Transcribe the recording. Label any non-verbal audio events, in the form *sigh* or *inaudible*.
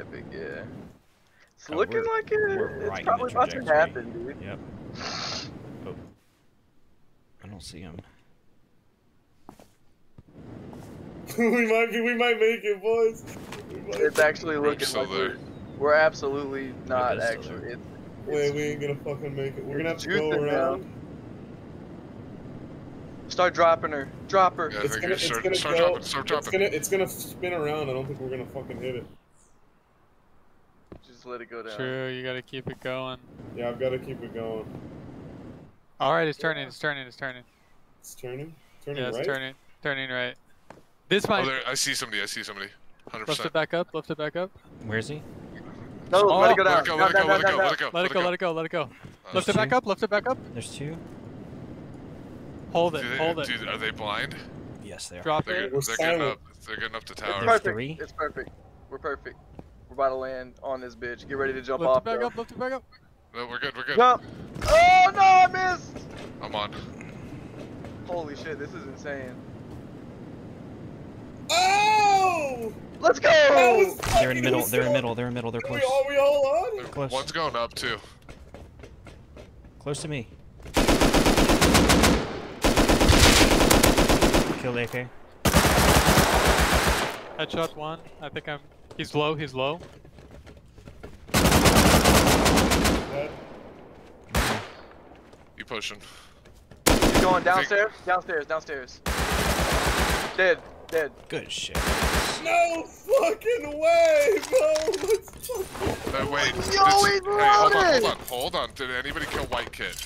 epic, yeah. It's Oh, looking like it. It's right probably about to happen, dude. Yep. Oh. I don't see him. *laughs* we might be. We might make it, boys. It's actually looking like there. we're, we're absolutely not is still actually. there. It's, Wait, we ain't gonna fucking make it. We're gonna have to go Juicing now. around. start dropping her. Drop her. Yeah, It's gonna, it's start, gonna start go. dropping, start It's gonna, it's gonna spin around. I don't think we're gonna fucking hit it. Just let it go down. True, you gotta keep it going. Yeah, I've got to keep it going. Alright, it's turning, it's turning, it's turning. It's turning. Turning Yeah, it's right. turning. Turning right. This Oh, might there, I see somebody. I see somebody. 100%. lift it back up, lift it back up. Where is he? No, Oh, let it go Let it go. Let it go. Let it go. Let it go. Let it go, let it go, let it go. Uh, Lift it back up, lift it back up. There's two. Hold it, they- hold it. do- are they blind? Yes, they are. Drop They're, it. We're they're getting up. They're getting up to It's tower. There's perfect. three. It's perfect. We're perfect. We're about to land on this bitch. Get ready to jump Lift off. it back though. up, lift it back up. No, we're good. We're good. Jump. Oh no, I missed. I'm on. Holy shit, this is insane. Oh! Let's go. They're in fucking middle. They're in insane. middle. They're in middle. They're Are we close. all, we all on? Close. One's going up too. Close to me. Killed AK. Headshot one. I think I'm. He's low, he's low. Dead. You pushing? He's going downstairs. Downstairs. Downstairs. Dead. Dead. Good shit. No fucking way, bro. Let's fucking. Wait. Yo, this- he's hey, hold on, hold on, hold on. Did anybody kill White Kid?